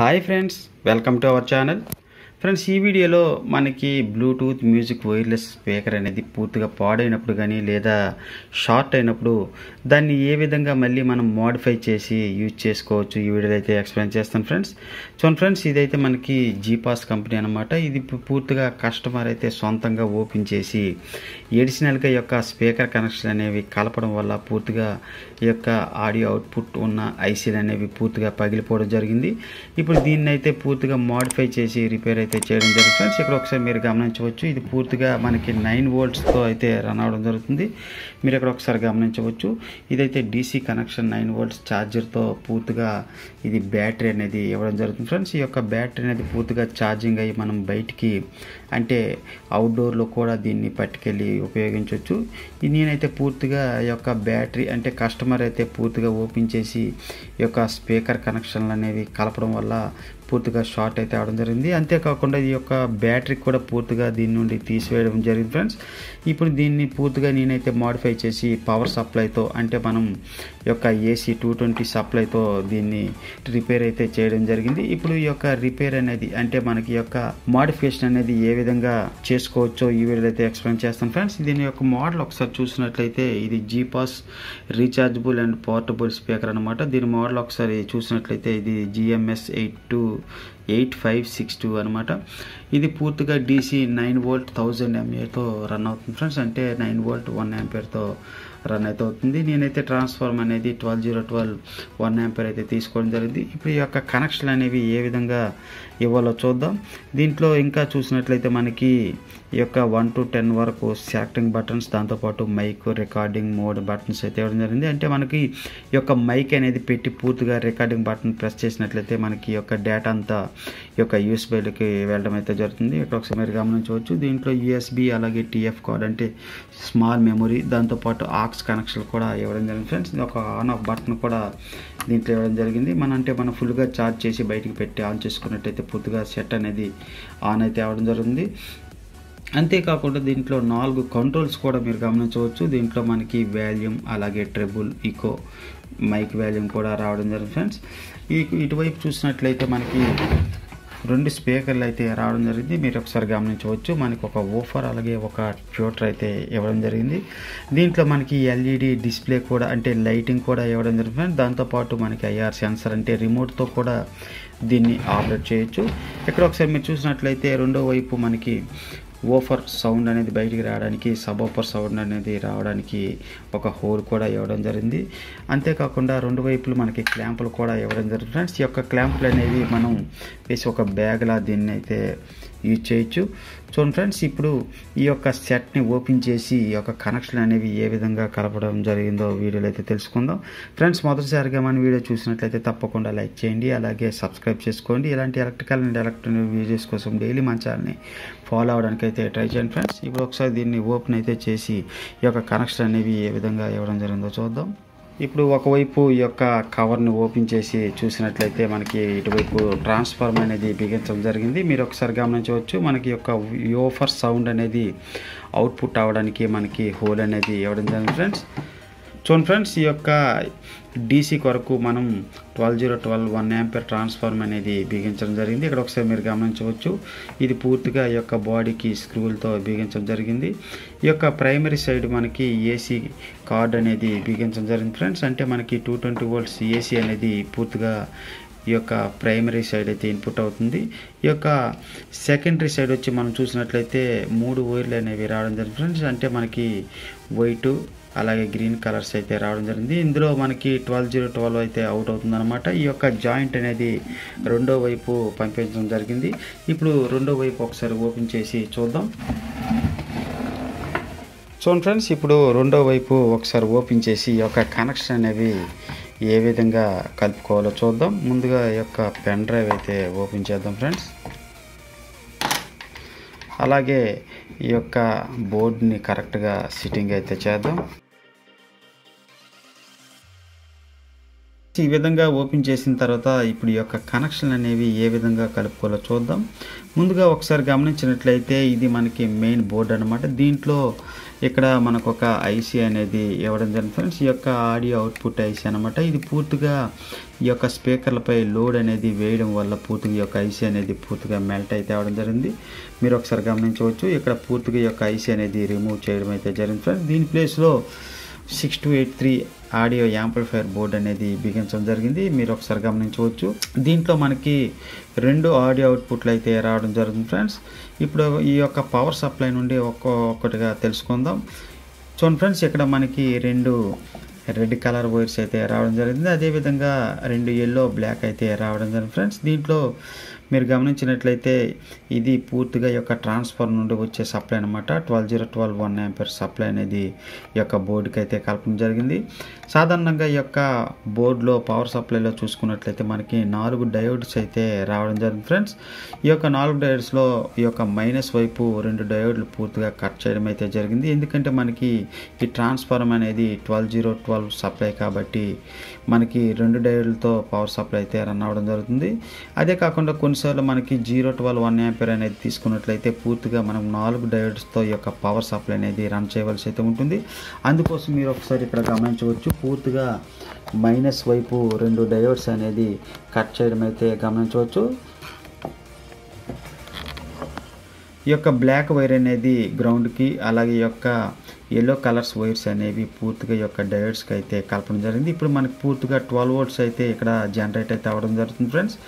Hi friends welcome to our channel. Friends ఈ వీడియోలో మనకి బ్లూటూత్ మ్యూజిక్ వైర్లెస్ స్పీకర్ అనేది పూర్తిగా పాడైనప్పుడు కానీ లేదా షార్ట్ అయినప్పుడు దాన్ని ఏ విధంగా మళ్ళీ మనం మోడిఫై చేసి యూజ్ చేసుకోవచ్చు ఈ వీడియోలో అయితే ఎక్స్ప్లెయిన్ చేస్తాను ఫ్రెండ్స్. సో ఫ్రెండ్స్ ఇదైతే మనకి జీపాస్ కంపెనీ అనమాట ఇది పూర్తిగా కస్టమర్ అయితే సొంతంగా ఓపెన్ చేసి ఎడిషనల్గా యొక్క స్పీకర్ కనెక్షన్ అనేవి కలపడం వల్ల పూర్తిగా ఈ యొక్క ఆడియో అవుట్పుట్ ఉన్న ఐసీలు అనేవి పూర్తిగా పగిలిపోవడం జరిగింది. ఇప్పుడు దీన్ని అయితే పూర్తిగా మోడిఫై చేసి రిపేర్ అయితే చేయడం జరిగింది ఫ్రెండ్స్. ఇక్కడ ఒకసారి మీరు గమనించవచ్చు. ఇది పూర్తిగా మనకి నైన్ వోల్ట్స్తో అయితే రన్ అవడం జరుగుతుంది. మీరు ఇక్కడ ఒకసారి గమనించవచ్చు. ఇదైతే డీసీ కనెక్షన్ నైన్ వోల్ట్స్ ఛార్జర్తో పూర్తిగా ఇది బ్యాటరీ అనేది ఇవ్వడం జరుగుతుంది. ఫ్రెండ్స్ ఈ యొక్క బ్యాటరీ అనేది పూర్తిగా ఛార్జింగ్ అయ్యి మనం బయటికి అంటే అవుట్డోర్లో కూడా దీన్ని పట్టుకెళ్ళి ఉపయోగించవచ్చు ఇది నేనైతే పూర్తిగా ఈ యొక్క బ్యాటరీ అంటే కస్టమర్ అయితే పూర్తిగా ఓపెన్ చేసి ఈ యొక్క స్పీకర్ కనెక్షన్లు అనేవి కలపడం వల్ల పూర్తిగా షార్ట్ అయితే అవడం జరిగింది. అంతేకాకుండా ఈ యొక్క బ్యాటరీ కూడా పూర్తిగా దీని నుండి తీసివేయడం జరిగింది ఫ్రెండ్స్. ఇప్పుడు దీన్ని పూర్తిగా నేనైతే మాడిఫై చేసి పవర్ సప్లైతో అంటే మనం యొక్క ఏసీ టూ ట్వంటీ సప్లైతో దీన్ని రిపేర్ అయితే చేయడం జరిగింది. ఇప్పుడు ఈ యొక్క రిపేర్ అనేది అంటే మనకి యొక్క మాడిఫికేషన్ అనేది ఏ విధంగా చేసుకోవచ్చో ఈ వీడియో అయితే ఎక్స్ప్లెయిన్ చేస్తాను. ఫ్రెండ్స్ దీని యొక్క మోడల్ ఒకసారి చూసినట్లయితే ఇది GPass rechargeable and portable speaker అనమాట దీని మోడల్ ఒకసారి చూసినట్లయితే ఇది GMS eight two eight five six two అనమాట ఇది పూర్తిగా డీసీ నైన్ వోల్ట్ థౌజండ్ ఎంఏతో రన్ అవుతుంది ఫ్రెండ్స్. అంటే నైన్ వోల్ట్ వన్ యాంపేర్తో రన్ అయితే అవుతుంది. నేనైతే ట్రాన్స్ఫార్మ్ అనేది twelve zero twelve one ampere అయితే తీసుకోవడం జరిగింది. ఇప్పుడు ఈ యొక్క కనెక్షన్లు అనేవి ఏ విధంగా ఇవ్వాలో చూద్దాం. దీంట్లో ఇంకా చూసినట్లయితే మనకి ఈ యొక్క వన్ టు టెన్ వరకు సెలెక్టింగ్ బటన్స్ దాంతోపాటు మైక్ రికార్డింగ్ మోడ్ బటన్స్ అయితే ఇవ్వడం జరిగింది. అంటే మనకి ఈ యొక్క మైక్ అనేది పెట్టి పూర్తిగా రికార్డింగ్ బటన్ ప్రెస్ చేసినట్లయితే మనకి ఈ యొక్క డేటా అంతా ఈ యొక్క యూఎస్బీలకి వెళ్ళడం అయితే జరుగుతుంది. ఇక్కడ ఒకసారి మీరు గమనించవచ్చు దీంట్లో యూఎస్బీ అలాగే టీఎఫ్ కార్డ్ అంటే స్మాల్ మెమొరీ దాంతోపాటు ఆక్స్ కనెక్షన్ కూడా ఇవ్వడం జరిగింది. ఫ్రెండ్స్ ఇది ఒక ఆన్ ఆఫ్ బటన్ కూడా దీంట్లో ఇవ్వడం జరిగింది. మన అంటే మనం ఫుల్గా ఛార్జ్ చేసి బయటికి పెట్టి ఆన్ చేసుకున్నట్టయితే పూర్తిగా సెట్ అనేది ఆన్ అయితే అవ్వడం జరుగుతుంది. అంతేకాకుండా దీంట్లో నాలుగు కంట్రోల్స్ కూడా మీరు గమనించవచ్చు. దీంట్లో మనకి వాల్యూమ్ అలాగే ట్రెబుల్ ఈకో మైక్ వాల్యూమ్ కూడా రావడం జరిగింది ఫ్రెండ్స్. ఈ ఇటువైపు చూసినట్లయితే మనకి రెండు స్పీకర్లు అయితే రావడం జరిగింది. మీరు ఒకసారి గమనించవచ్చు. మనకి ఒక ఓఫర్ అలాగే ఒక ట్యూటర్ అయితే ఇవ్వడం జరిగింది. దీంట్లో మనకి ఎల్ఈడి డిస్ప్లే కూడా అంటే లైటింగ్ కూడా ఇవ్వడం జరిగింది దాంతోపాటు మనకి ఐఆర్ సెన్సర్ అంటే రిమోట్తో కూడా దీన్ని ఆపరేట్ చేయొచ్చు. ఇక్కడ ఒకసారి మీరు చూసినట్లయితే రెండో వైపు మనకి ఓఫర్ సౌండ్ అనేది బయటికి రావడానికి సబ్ ఓఫర్ సౌండ్ అనేది రావడానికి ఒక హోల్ కూడా ఇవ్వడం జరిగింది. అంతేకాకుండా రెండు వైపులు మనకి క్లాంపులు కూడా ఇవ్వడం జరిగింది. ఫ్రెండ్స్ ఈ యొక్క క్లాంపులు అనేవి మనం వేసి ఒక బ్యాగ్లా దీన్ని అయితే యూజ్ చేయొచ్చు. చూడండి ఫ్రెండ్స్ ఇప్పుడు ఈ యొక్క సెట్ని ఓపెన్ చేసి ఈ యొక్క కనెక్షన్ అనేవి ఏ విధంగా కలపడం జరిగిందో వీడియోలో అయితే తెలుసుకుందాం. ఫ్రెండ్స్ మొదటిసారిగా మన వీడియో చూసినట్లయితే తప్పకుండా లైక్ చేయండి అలాగే సబ్స్క్రైబ్ చేసుకోండి. ఇలాంటి ఎలక్ట్రికల్ అండ్ ఎలక్ట్రానిక్ వీడియోస్ కోసం డైలీ మన ఛానల్ని ఫాలో అవడానికి అయితే ట్రై చేయండి ఫ్రెండ్స్. ఇప్పుడు ఒకసారి దీన్ని ఓపెన్ అయితే చేసి ఈ యొక్క కనెక్షన్ అనేవి ఏ విధంగా ఇవ్వడం జరిగిందో చూద్దాం. ఇప్పుడు ఒకవైపు ఈ యొక్క కవర్ని ఓపెన్ చేసి చూసినట్లయితే మనకి ఇటువైపు ట్రాన్స్ఫార్మ్ అనేది బిగించడం జరిగింది. మీరు ఒకసారి గమనించవచ్చు మనకి యొక్క యోఫర్ సౌండ్ అనేది అవుట్పుట్ అవ్వడానికి మనకి హోల్ అనేది ఇవ్వడం జరిగింది. ఫ్రెండ్స్ చూడండి ఫ్రెండ్స్ ఈ యొక్క డీసీ కొరకు మనం twelve zero twelve one ampere transform అనేది బిగించడం జరిగింది. ఇక్కడ ఒకసారి మీరు గమనించవచ్చు ఇది పూర్తిగా ఈ యొక్క బాడీకి స్క్రూలతో బిగించడం జరిగింది. ఈ యొక్క ప్రైమరీ సైడ్ మనకి ఏసీ కార్డ్ అనేది బిగించడం జరిగింది ఫ్రెండ్స్. అంటే మనకి టూ ట్వంటీ వోల్ట్స్ ఏసీ అనేది పూర్తిగా ఈ యొక్క ప్రైమరీ సైడ్ అయితే ఇన్పుట్ అవుతుంది. ఈ యొక్క సెకండరీ సైడ్ వచ్చి మనం చూసినట్లయితే మూడు వైర్లు అనేవి రావడం జరిగింది. ఫ్రెండ్స్ అంటే మనకి వైట్ అలాగే గ్రీన్ కలర్స్ అయితే రావడం జరిగింది. ఇందులో మనకి ట్వెల్వ్ జీరో ట్వెల్వ్ అయితే అవుట్ అవుతుందన్నమాట. ఈ యొక్క జాయింట్ అనేది రెండో వైపు పంపించడం జరిగింది. ఇప్పుడు రెండో వైపు ఒకసారి ఓపెన్ చేసి చూద్దాం. చూడండి ఫ్రెండ్స్ ఇప్పుడు రెండో వైపు ఒకసారి ఓపెన్ చేసి ఈ యొక్క కనెక్షన్ అనేవి ఏ విధంగా కలుపుకోవాలో చూద్దాం. ముందుగా ఈ యొక్క పెన్ డ్రైవ్ అయితే ఓపెన్ చేద్దాం ఫ్రెండ్స్. అలాగే ఈ యొక్క బోర్డ్ని కరెక్ట్గా సిట్టింగ్ అయితే చేద్దాం. ఈ విధంగా ఓపెన్ చేసిన తర్వాత ఇప్పుడు యొక్క కనెక్షన్ అనేవి ఏ విధంగా కలుపుకోవాలో చూద్దాం. ముందుగా ఒకసారి గమనించినట్లయితే ఇది మనకి మెయిన్ బోర్డు అనమాట దీంట్లో ఇక్కడ మనకు ఒక ఐసీ అనేది ఇవ్వడం జరిగింది ఫ్రెండ్స్. ఈ యొక్క ఆడియో అవుట్పుట్ ఐసీ అనమాట ఇది పూర్తిగా ఈ యొక్క స్పీకర్లపై లోడ్ అనేది వేయడం వల్ల పూర్తిగా ఈ యొక్క ఐసీ అనేది పూర్తిగా మెల్ట్ అయితే అవ్వడం జరిగింది. మీరు ఒకసారి గమనించవచ్చు ఇక్కడ పూర్తిగా ఈ యొక్క ఐసీ అనేది రిమూవ్ చేయడం అయితే జరిగింది ఫ్రెండ్స్. దీని ప్లేస్లో six two eight three audio amplifier board అనేది బిగించడం జరిగింది. మీరు ఒకసారి గమనించవచ్చు. దీంట్లో మనకి రెండు ఆడియో అవుట్పుట్లు అయితే రావడం జరుగుతుంది ఫ్రెండ్స్. ఇప్పుడు ఈ యొక్క పవర్ సప్లై నుండి ఒక్కొక్కటిగా తెలుసుకుందాం. చూడండి ఫ్రెండ్స్ ఇక్కడ మనకి రెండు రెడ్ కలర్ వైర్స్ అయితే రావడం జరిగింది. అదేవిధంగా రెండు ఎల్లో బ్లాక్ అయితే రావడం జరిగింది ఫ్రెండ్స్. దీంట్లో మీరు గమనించినట్లయితే ఇది పూర్తిగా యొక్క ట్రాన్స్ఫర్ నుండి వచ్చే సప్లై అనమాట twelve zero twelve one ampere supply అనేది ఈ యొక్క బోర్డుకి అయితే కలపడం జరిగింది. సాధారణంగా ఈ యొక్క బోర్డులో పవర్ సప్లైలో చూసుకున్నట్లయితే మనకి నాలుగు డయోడ్స్ అయితే రావడం జరిగింది ఫ్రెండ్స్ ఈ యొక్క నాలుగు డయోడ్స్లో ఈ యొక్క మైనస్ వైపు రెండు డయోడ్లు పూర్తిగా కట్ చేయడం అయితే జరిగింది. ఎందుకంటే మనకి ఈ ట్రాన్స్ఫార్మ్ అనేది ట్వెల్వ్ జీరో ట్వెల్వ్ సప్లై కాబట్టి మనకి రెండు డయోడ్లతో పవర్ సప్లై అయితే రన్ అవ్వడం జరుగుతుంది. అదే కాకుండా కొన్ని కొన్నిసార్లు మనకి జీరో ట్వెల్వ్ వన్ యాంపర్ అనేది తీసుకున్నట్లయితే పూర్తిగా మనం నాలుగు డయోడ్స్తో ఈ యొక్క పవర్ సప్లై అనేది రన్ చేయవలసి అయితే ఉంటుంది. అందుకోసం మీరు ఒకసారి ఇక్కడ గమనించవచ్చు. పూర్తిగా మైనస్ వైపు రెండు డయోడ్స్ అనేది కట్ చేయడం అయితే గమనించవచ్చు. ఈ యొక్క బ్లాక్ వైర్ అనేది గ్రౌండ్కి అలాగే ఈ యొక్క ఎల్లో కలర్స్ వైర్స్ అనేవి పూర్తిగా ఈ యొక్క డయోడ్స్కి అయితే కలపడం జరిగింది. ఇప్పుడు మనకి పూర్తిగా ట్వెల్వ్ వోల్ట్స్ అయితే ఇక్కడ జనరేట్ అయితే అవ్వడం జరుగుతుంది ఫ్రెండ్స్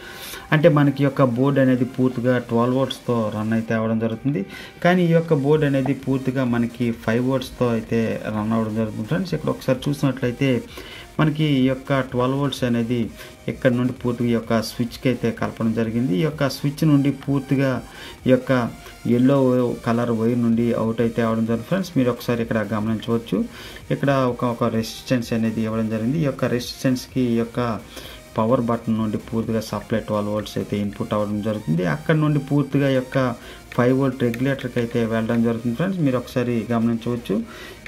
అంటే మనకి యొక్క బోర్డ్ అనేది పూర్తిగా ట్వెల్వ్ వోల్ట్స్తో రన్ అయితే అవ్వడం జరుగుతుంది. కానీ ఈ యొక్క బోర్డ్ అనేది పూర్తిగా మనకి ఫైవ్ వోల్ట్స్తో అయితే రన్ అవ్వడం జరుగుతుంది. ఫ్రెండ్స్ ఇక్కడ ఒకసారి చూసినట్లయితే మనకి ఈ యొక్క ట్వెల్వ్ వోల్ట్స్ అనేది ఇక్కడ నుండి పూర్తిగా ఈ యొక్క స్విచ్కి అయితే కలపడం జరిగింది. ఈ యొక్క స్విచ్ నుండి పూర్తిగా ఈ యొక్క ఎల్లో కలర్ వైర్ నుండి అవుట్ అయితే అవడం జరిగింది. ఫ్రెండ్స్ మీరు ఒకసారి ఇక్కడ గమనించవచ్చు. ఇక్కడ ఒక ఒక రెసిస్టెన్స్ అనేది ఇవ్వడం జరిగింది. ఈ యొక్క రెసిస్టెన్స్కి ఈ యొక్క పవర్ బటన్ నుండి పూర్తిగా సప్లై ట్వెల్వ్ వోల్ట్స్ అయితే ఇన్పుట్ అవ్వడం జరుగుతుంది. అక్కడ నుండి పూర్తిగా యొక్క ఫైవ్ వోల్ట్ రెగ్యులేటర్కి అయితే వెళ్ళడం జరుగుతుంది ఫ్రెండ్స్ మీరు ఒకసారి గమనించవచ్చు.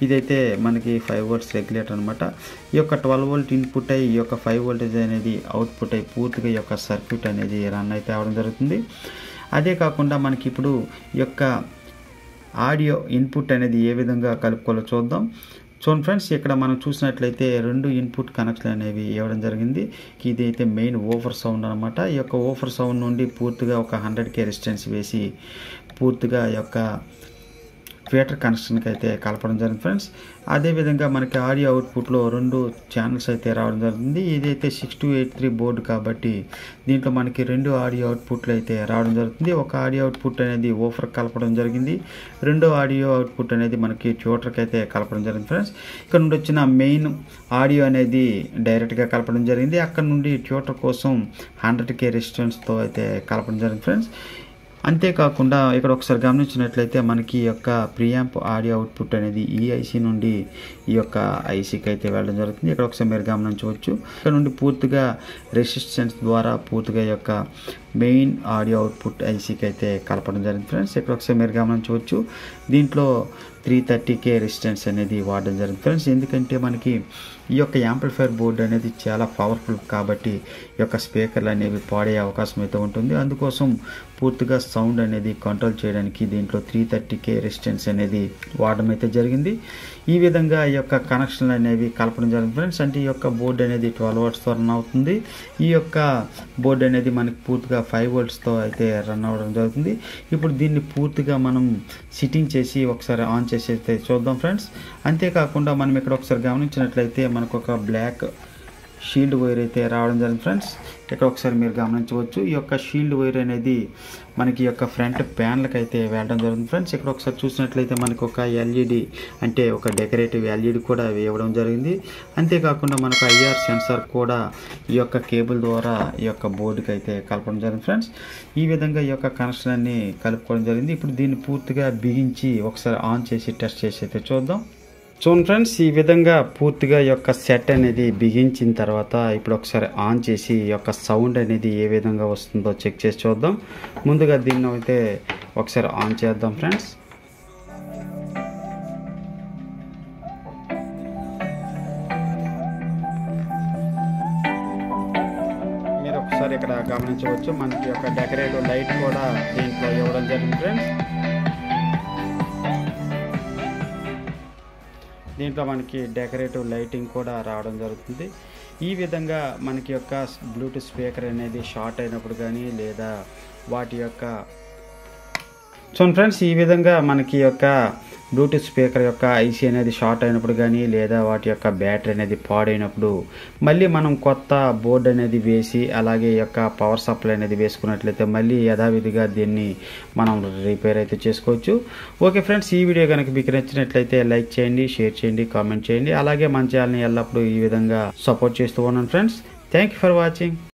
ఇదైతే మనకి ఫైవ్ వోల్ట్స్ రెగ్యులేటర్ అనమాట ఈ యొక్క ట్వెల్వ్ వోల్ట్ ఇన్పుట్ అయ్యి ఈ యొక్క ఫైవ్ వోల్టేజ్ అనేది అవుట్పుట్ అయ్యి పూర్తిగా ఈ యొక్క సర్క్యూట్ అనేది రన్ అయితే అవ్వడం జరుగుతుంది. అదే కాకుండా మనకి ఇప్పుడు ఈ యొక్క ఆడియో ఇన్పుట్ అనేది ఏ విధంగా కలుపుకోవాలో చూద్దాం. చూడండి ఫ్రెండ్స్ ఇక్కడ మనం చూసినట్లయితే రెండు ఇన్పుట్ కనెక్షన్ అనేవి ఇవ్వడం జరిగింది. ఇది అయితే మెయిన్ ఓఫర్ సౌండ్ అనమాట ఈ యొక్క ఓఫర్ సౌండ్ నుండి పూర్తిగా ఒక హండ్రెడ్ కే రెసిస్టెన్స్ వేసి పూర్తిగా యొక్క ఫిల్టర్ కనెక్షన్కి అయితే కలపడం జరిగింది ఫ్రెండ్స్. అదేవిధంగా మనకి ఆడియో అవుట్పుట్లో రెండు ఛానల్స్ అయితే రావడం జరుగుతుంది ఇదైతే six two eight three board కాబట్టి దీంట్లో మనకి రెండు ఆడియో అవుట్పుట్లు అయితే రావడం జరుగుతుంది. ఒక ఆడియో అవుట్పుట్ అనేది ఓఫర్ కలపడం జరిగింది. రెండో ఆడియో అవుట్పుట్ అనేది మనకి ట్యూటర్కి అయితే కలపడం జరిగింది ఫ్రెండ్స్. ఇక్కడ నుండి వచ్చిన మెయిన్ ఆడియో అనేది డైరెక్ట్గా కలపడం జరిగింది. అక్కడ నుండి ట్యూటర్ కోసం హండ్రెడ్ కే రెసిస్టెన్స్తో అయితే కలపడం జరిగింది ఫ్రెండ్స్. అంతేకాకుండా ఇక్కడ ఒకసారి గమనించినట్లయితే మనకి ఈ యొక్క ప్రియాంప్ ఆడియో అవుట్పుట్ అనేది ఈ ఐసీ నుండి ఈ యొక్క ఐసీకి అయితే వెళ్ళడం జరుగుతుంది. ఇక్కడ ఒకసారి మీరు గమనించవచ్చు. ఇక్కడ నుండి పూర్తిగా రెసిస్టెన్స్ ద్వారా పూర్తిగా యొక్క మెయిన్ ఆడియో అవుట్పుట్ ఐసీకి అయితే కలపడం జరిగింది ఫ్రెండ్స్. ఇక్కడ ఒకసారి మీరు గమనించవచ్చు. దీంట్లో త్రీ థర్టీ కే రెసిస్టెన్స్ అనేది వాడడం జరిగింది ఫ్రెండ్స్. ఎందుకంటే మనకి ఈ యొక్క యాంప్లిఫైర్ బోర్డు అనేది చాలా పవర్ఫుల్ కాబట్టి ఈ యొక్క స్పీకర్లు అనేవి పాడే అవకాశం అయితే ఉంటుంది. అందుకోసం పూర్తిగా సౌండ్ అనేది కంట్రోల్ చేయడానికి దీంట్లో త్రీ థర్టీ కే రెసిస్టెన్స్ అనేది వాడడం అయితే జరిగింది. ఈ విధంగా ఈ యొక్క కనెక్షన్లు అనేవి కలపడం జరిగింది. ఫ్రెండ్స్ అంటే ఈ యొక్క బోర్డు అనేది ట్వెల్వ్ వోల్ట్స్తో రన్ అవుతుంది. ఈ యొక్క బోర్డు అనేది మనకి పూర్తిగా ఫైవ్ వోల్ట్స్తో అయితే రన్ అవ్వడం జరుగుతుంది. ఇప్పుడు దీన్ని పూర్తిగా మనం సిట్టింగ్ చేసి ఒకసారి ఆన్ చేసి అయితే చూద్దాం ఫ్రెండ్స్ అంతేకాకుండా మనం ఇక్కడ ఒకసారి గమనించినట్లయితే మనకు ఒక బ్లాక్ షీల్డ్ వైర్ అయితే రావడం జరిగింది ఫ్రెండ్స్. ఇక్కడ ఒకసారి మీరు గమనించవచ్చు. ఈ యొక్క షీల్డ్ వైర్ అనేది మనకి ఈ యొక్క ఫ్రంట్ ప్యాన్లకు అయితే వెళ్ళడం జరుగుతుంది ఫ్రెండ్స్. ఇక్కడ ఒకసారి చూసినట్లయితే మనకు ఒక ఎల్ఈడి అంటే ఒక డెకరేటివ్ ఎల్ఈడి కూడా వేయడం జరిగింది. అంతేకాకుండా మనకు ఐఆర్ సెన్సార్ కూడా ఈ యొక్క కేబుల్ ద్వారా ఈ యొక్క బోర్డుకి అయితే కలపడం జరిగింది ఫ్రెండ్స్. ఈ విధంగా ఈ యొక్క కనెక్షన్ అన్ని కలుపుకోవడం జరిగింది. ఇప్పుడు దీన్ని పూర్తిగా బిగించి ఒకసారి ఆన్ చేసి టెస్ట్ చేసి అయితే చూద్దాం. చూడండి ఫ్రెండ్స్ ఈ విధంగా పూర్తిగా యొక్క సెట్ అనేది బిగించిన తర్వాత ఇప్పుడు ఒకసారి ఆన్ చేసి ఈ యొక్క సౌండ్ అనేది ఏ విధంగా వస్తుందో చెక్ చేసి చూద్దాం. ముందుగా దీన్ని అయితే ఒకసారి ఆన్ చేద్దాం ఫ్రెండ్స్. మీరు ఒకసారి ఇక్కడ గమనించవచ్చు మనకి యొక్క డెకరేటివ్ లైట్ కూడా దీంట్లో ఇవ్వడం జరిగింది ఫ్రెండ్స్. దీంట్లో మనకి డెకరేటివ్ లైటింగ్ కూడా రావడం జరుగుతుంది. ఈ విధంగా మనకి యొక్క బ్లూటూత్ స్పీకర్ అనేది షార్ట్ అయినప్పుడు కానీ లేదా వాటి యొక్క సో ఫ్రెండ్స్ ఈ విధంగా మనకి యొక్క బ్లూటూత్ స్పీకర్ యొక్క ఐసీ అనేది షార్ట్ అయినప్పుడు కానీ లేదా వాటి యొక్క బ్యాటరీ అనేది పాడైనప్పుడు మళ్ళీ మనం కొత్త బోర్డు అనేది వేసి అలాగే యొక్క పవర్ సప్లై అనేది వేసుకున్నట్లయితే మళ్ళీ యథావిధిగా దీన్ని మనం రిపేర్ అయితే చేసుకోవచ్చు. ఓకే ఫ్రెండ్స్ ఈ వీడియో కనుక మీకు నచ్చినట్లయితే లైక్ చేయండి షేర్ చేయండి కామెంట్ చేయండి. అలాగే మన ఛానల్ని ఎల్లప్పుడూ ఈ విధంగా సపోర్ట్ చేస్తూ ఉన్నాను friends. Thank you for watching.